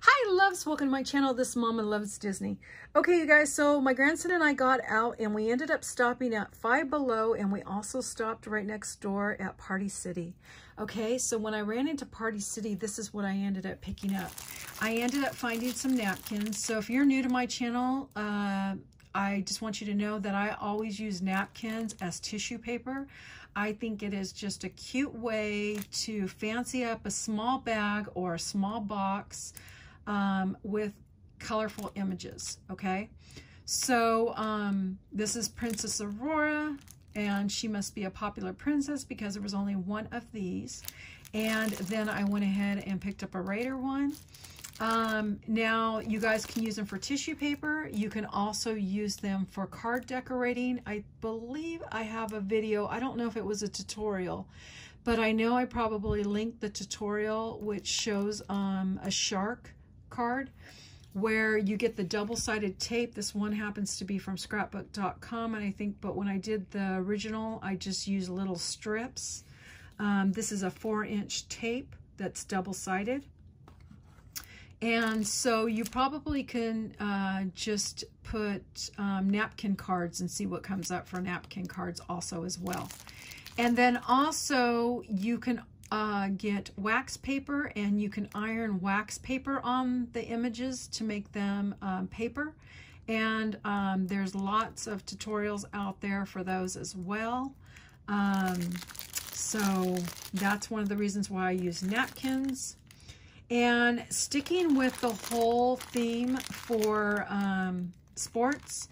Hi loves, welcome to my channel. This Mama Loves Disney. Okay you guys, so my grandson and I got out and we ended up stopping at Five Below and we also stopped right next door at Party City. Okay, so when I ran into Party City, this is what I ended up picking up. I ended up finding some napkins. So if you're new to my channel, uh, I just want you to know that I always use napkins as tissue paper. I think it is just a cute way to fancy up a small bag or a small box um, with colorful images, okay? So um, this is Princess Aurora, and she must be a popular princess because there was only one of these. And then I went ahead and picked up a Raider one. Um, now, you guys can use them for tissue paper. You can also use them for card decorating. I believe I have a video. I don't know if it was a tutorial, but I know I probably linked the tutorial, which shows um, a shark card where you get the double-sided tape. This one happens to be from scrapbook.com, and I think, but when I did the original, I just used little strips. Um, this is a four-inch tape that's double-sided. And so you probably can uh, just put um, napkin cards and see what comes up for napkin cards also as well. And then also you can uh, get wax paper and you can iron wax paper on the images to make them um, paper. And um, there's lots of tutorials out there for those as well. Um, so that's one of the reasons why I use napkins. And sticking with the whole theme for um, sports,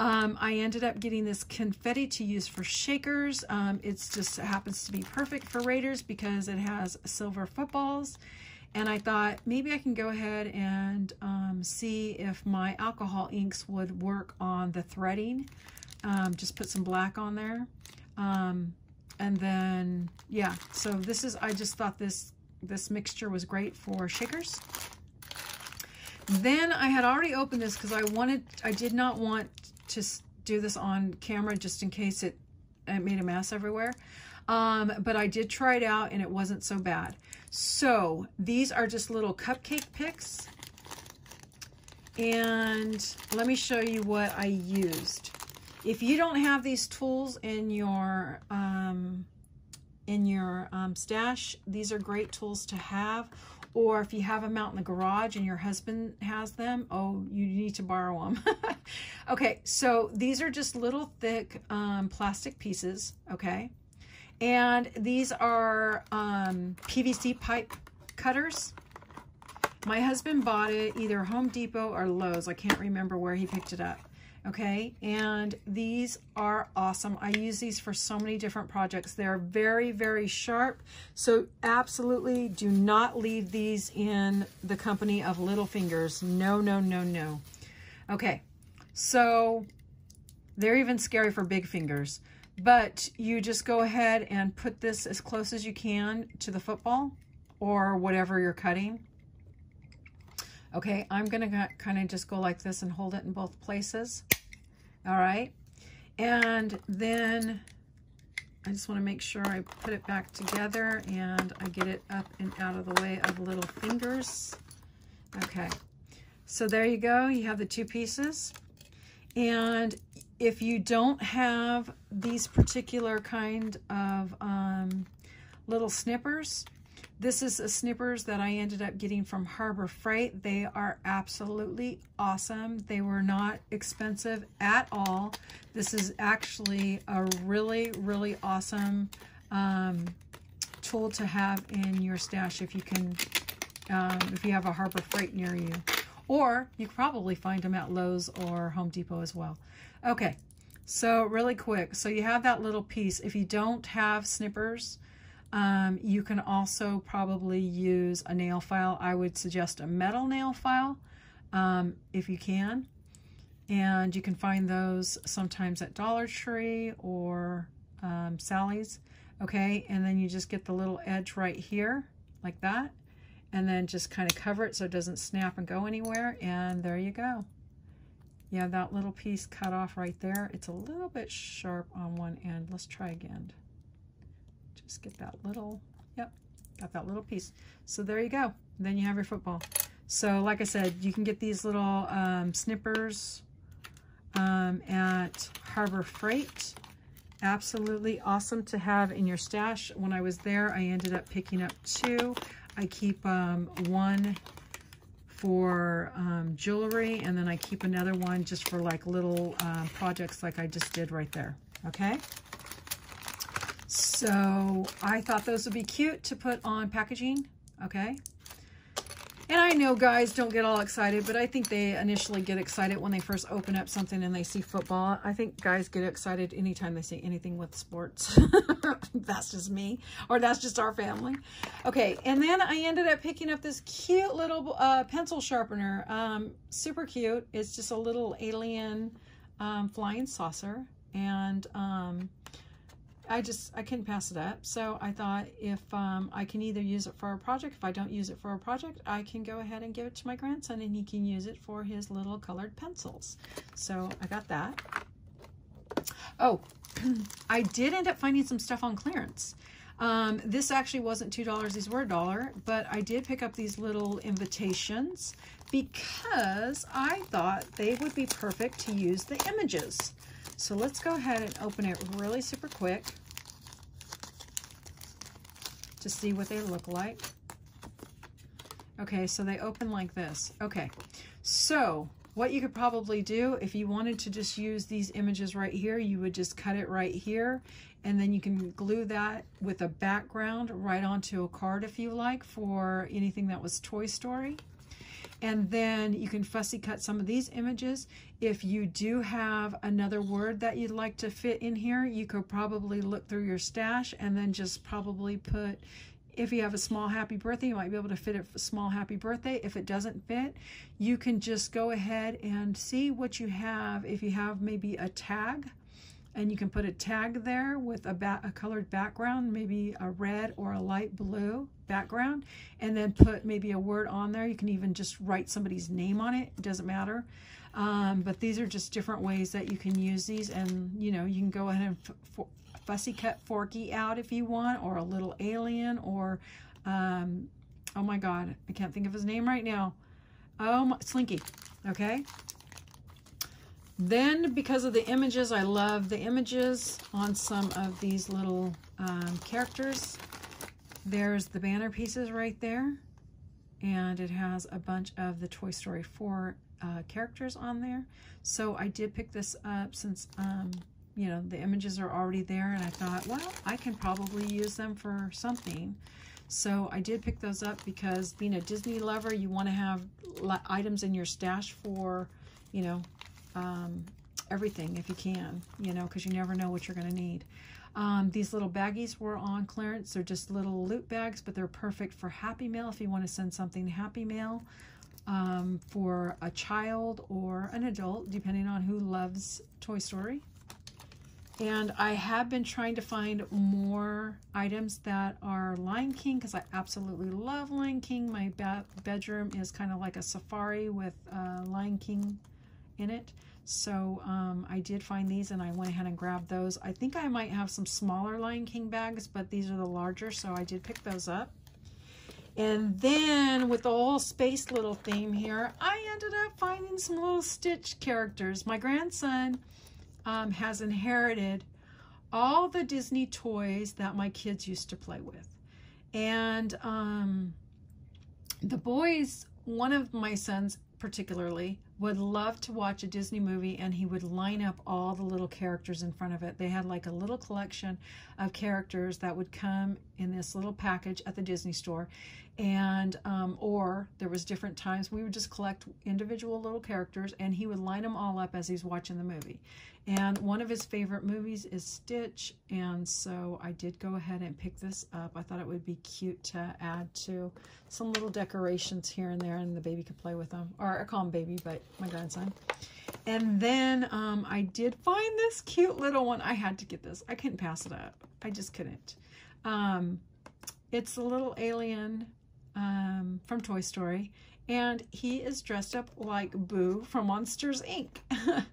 um, I ended up getting this confetti to use for shakers. Um, it's just happens to be perfect for Raiders because it has silver footballs. And I thought maybe I can go ahead and um, see if my alcohol inks would work on the threading. Um, just put some black on there. Um, and then, yeah, so this is, I just thought this this mixture was great for shakers. Then I had already opened this because I wanted, I did not want to do this on camera just in case it, it made a mess everywhere. Um, but I did try it out and it wasn't so bad. So these are just little cupcake picks. And let me show you what I used. If you don't have these tools in your um, in your um, stash. These are great tools to have. Or if you have them out in the garage and your husband has them, oh, you need to borrow them. okay, so these are just little thick um, plastic pieces, okay? And these are um, PVC pipe cutters. My husband bought it either Home Depot or Lowe's. I can't remember where he picked it up okay? And these are awesome. I use these for so many different projects. They're very very sharp. So absolutely do not leave these in the company of little fingers. No no no no. Okay so they're even scary for big fingers. But you just go ahead and put this as close as you can to the football or whatever you're cutting Okay, I'm going to kind of just go like this and hold it in both places. All right. And then I just want to make sure I put it back together and I get it up and out of the way of little fingers. Okay. So there you go. You have the two pieces. And if you don't have these particular kind of um, little snippers, this is a snippers that I ended up getting from Harbor Freight. They are absolutely awesome. They were not expensive at all. This is actually a really, really awesome um, tool to have in your stash if you can, um, if you have a Harbor Freight near you. Or you probably find them at Lowe's or Home Depot as well. Okay, so really quick. So you have that little piece. If you don't have snippers, um, you can also probably use a nail file. I would suggest a metal nail file um, if you can. And you can find those sometimes at Dollar Tree or um, Sally's. Okay, and then you just get the little edge right here, like that. And then just kind of cover it so it doesn't snap and go anywhere. And there you go. You have that little piece cut off right there. It's a little bit sharp on one end. Let's try again. Just get that little, yep, got that little piece. So there you go. Then you have your football. So like I said, you can get these little um, snippers um, at Harbor Freight. Absolutely awesome to have in your stash. When I was there, I ended up picking up two. I keep um, one for um, jewelry, and then I keep another one just for like little uh, projects like I just did right there, okay? So I thought those would be cute to put on packaging, okay? And I know guys don't get all excited, but I think they initially get excited when they first open up something and they see football. I think guys get excited anytime they see anything with sports. that's just me, or that's just our family. Okay, and then I ended up picking up this cute little uh, pencil sharpener. Um, super cute. It's just a little alien um, flying saucer. And um, I just, I couldn't pass it up. So I thought if um, I can either use it for a project, if I don't use it for a project, I can go ahead and give it to my grandson and he can use it for his little colored pencils. So I got that. Oh, I did end up finding some stuff on clearance. Um, this actually wasn't $2, these were a dollar, but I did pick up these little invitations because I thought they would be perfect to use the images. So let's go ahead and open it really super quick to see what they look like. Okay, so they open like this. Okay, so what you could probably do if you wanted to just use these images right here, you would just cut it right here and then you can glue that with a background right onto a card if you like for anything that was Toy Story. And then you can fussy cut some of these images. If you do have another word that you'd like to fit in here, you could probably look through your stash and then just probably put, if you have a small happy birthday, you might be able to fit a small happy birthday. If it doesn't fit, you can just go ahead and see what you have. If you have maybe a tag, and you can put a tag there with a, a, colored background, maybe a red or a light blue background, and then put maybe a word on there. You can even just write somebody's name on it. It doesn't matter. Um, but these are just different ways that you can use these, and you know, you can go ahead and fussy cut Forky out if you want, or a little alien, or um, oh my God, I can't think of his name right now. Oh, my, Slinky. Okay. Then, because of the images, I love the images on some of these little um, characters. There's the banner pieces right there. And it has a bunch of the Toy Story 4 uh, characters on there. So I did pick this up since, um, you know, the images are already there. And I thought, well, I can probably use them for something. So I did pick those up because being a Disney lover, you want to have items in your stash for, you know, um, everything if you can, you know, because you never know what you're going to need. Um, these little baggies were on clearance. They're just little loot bags, but they're perfect for Happy Mail if you want to send something Happy Mail um, for a child or an adult, depending on who loves Toy Story. And I have been trying to find more items that are Lion King because I absolutely love Lion King. My bedroom is kind of like a safari with uh, Lion King in it. So um, I did find these and I went ahead and grabbed those. I think I might have some smaller Lion King bags, but these are the larger, so I did pick those up. And then with the whole space little theme here, I ended up finding some little Stitch characters. My grandson um, has inherited all the Disney toys that my kids used to play with. And um, the boys, one of my sons particularly, would love to watch a Disney movie and he would line up all the little characters in front of it. They had like a little collection of characters that would come in this little package at the Disney store. And, um, or there was different times we would just collect individual little characters and he would line them all up as he's watching the movie. And one of his favorite movies is Stitch. And so I did go ahead and pick this up. I thought it would be cute to add to some little decorations here and there and the baby could play with them. Or I call him baby, but my grandson. And then um, I did find this cute little one. I had to get this. I couldn't pass it up. I just couldn't. Um, it's a little alien um, from Toy Story. And he is dressed up like Boo from Monsters, Inc.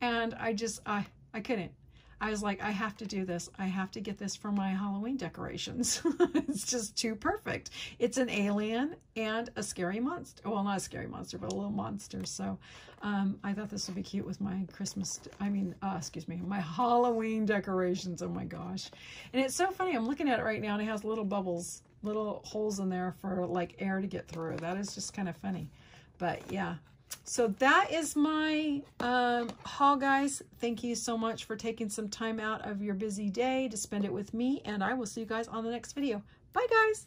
and I just, I, I couldn't. I was like, I have to do this. I have to get this for my Halloween decorations. it's just too perfect. It's an alien and a scary monster. Well, not a scary monster, but a little monster. So um, I thought this would be cute with my Christmas, I mean, uh, excuse me, my Halloween decorations. Oh my gosh. And it's so funny. I'm looking at it right now and it has little bubbles, little holes in there for like air to get through. That is just kind of funny. But yeah, so that is my um, haul, guys. Thank you so much for taking some time out of your busy day to spend it with me, and I will see you guys on the next video. Bye, guys.